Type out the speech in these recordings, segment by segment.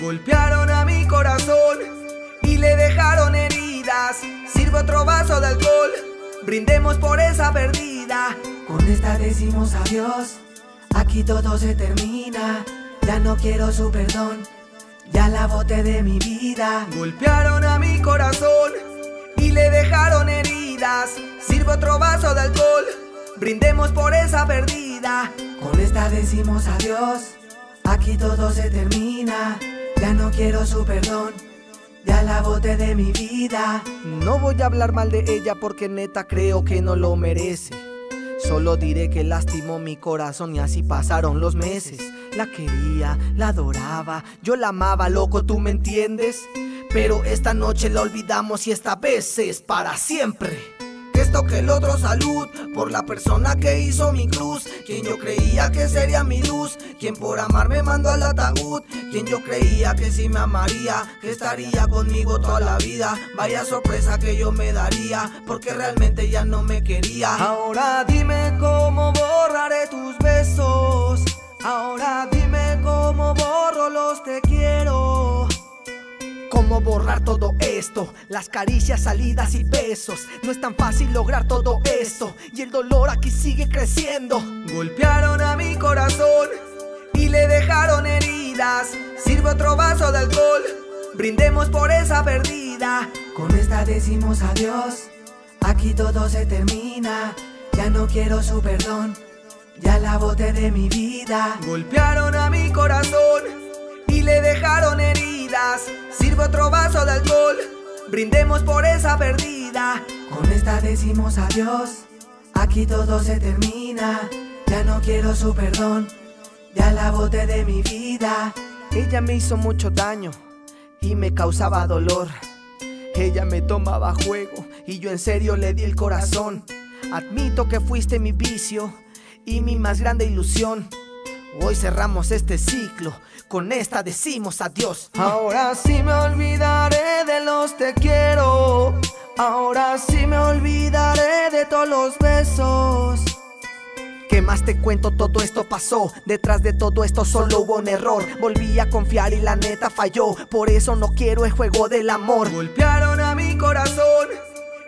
Golpearon a mi corazón y le dejaron heridas. Sirvo otro vaso de alcohol, brindemos por esa perdida. Con esta decimos adiós, aquí todo se termina. Ya no quiero su perdón, ya la boté de mi vida. Golpearon a mi corazón y le dejaron heridas. Sirvo otro vaso de alcohol, brindemos por esa perdida. Con esta decimos adiós, aquí todo se termina. Ya no quiero su perdón. Ya la boté de mi vida. No voy a hablar mal de ella porque neta creo que no lo merece. Solo diré que lastimó mi corazón y así pasaron los meses. La quería, la adoraba, yo la amaba, loco, ¿tú me entiendes? Pero esta noche la olvidamos y esta vez es para siempre que el otro salud por la persona que hizo mi cruz, quien yo creía que sería mi luz, quien por amarme mandó al ataúd, quien yo creía que si me amaría, que estaría conmigo toda la vida. Vaya sorpresa que yo me daría, porque realmente ya no me quería. Ahora dime cómo borraré tus besos. Ahora dime cómo borro los te quiero. ¿Cómo borrar todo Las caricias, salidas y besos. No es tan fácil lograr todo esto. Y el dolor aquí sigue creciendo. Golpearon a mi corazón y le dejaron heridas. Sirve otro vaso de alcohol. Brindemos por esa perdida. Con esta decimos adiós. Aquí todo se termina. Ya no quiero su perdón. Ya la boté de mi vida. Golpearon a mi corazón le dejaron heridas. Sirve otro vaso de alcohol, brindemos por esa perdida. Con esta decimos adiós, aquí todo se termina. Ya no quiero su perdón, ya la boté de mi vida. Ella me hizo mucho daño y me causaba dolor. Ella me tomaba juego y yo en serio le di el corazón. Admito que fuiste mi vicio y mi más grande ilusión. Hoy cerramos este ciclo, con esta decimos adiós. Ahora sí me olvidaré de los te quiero. Ahora sí me olvidaré de todos los besos. ¿Qué más te cuento? Todo esto pasó. Detrás de todo esto solo hubo un error. Volví a confiar y la neta falló. Por eso no quiero el juego del amor. Golpearon a mi corazón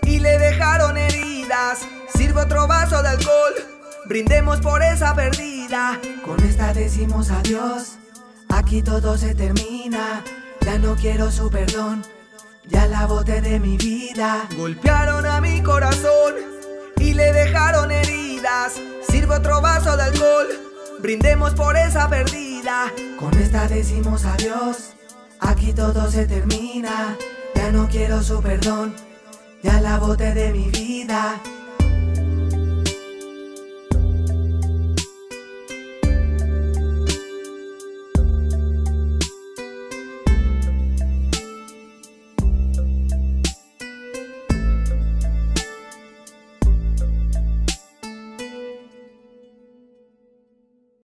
y le dejaron heridas. Sirve otro vaso de alcohol. Brindemos por esa perdida. Con esta decimos adiós. Aquí todo se termina. Ya no quiero su perdón. Ya la boté de mi vida. Golpearon a mi corazón y le dejaron heridas. Sirve otro vaso de alcohol. Brindemos por esa perdida. Con esta decimos adiós. Aquí todo se termina. Ya no quiero su perdón. Ya la boté de mi vida.